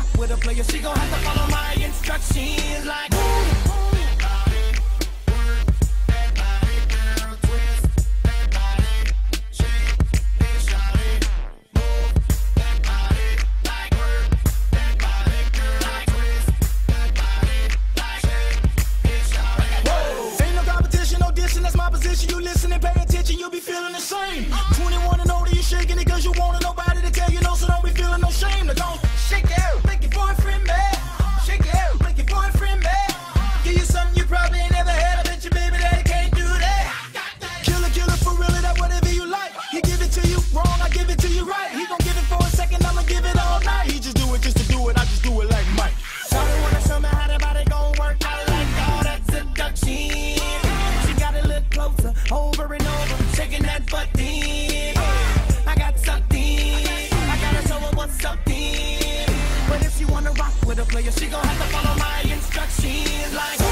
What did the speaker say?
rock with a player, she gon' have to follow my instructions. Like, Ain't no competition, no dissing, that's my position. You listen and pay attention, you'll be feeling the same. something. But if she wanna rock with a player, she gon' have to follow my instructions. Like.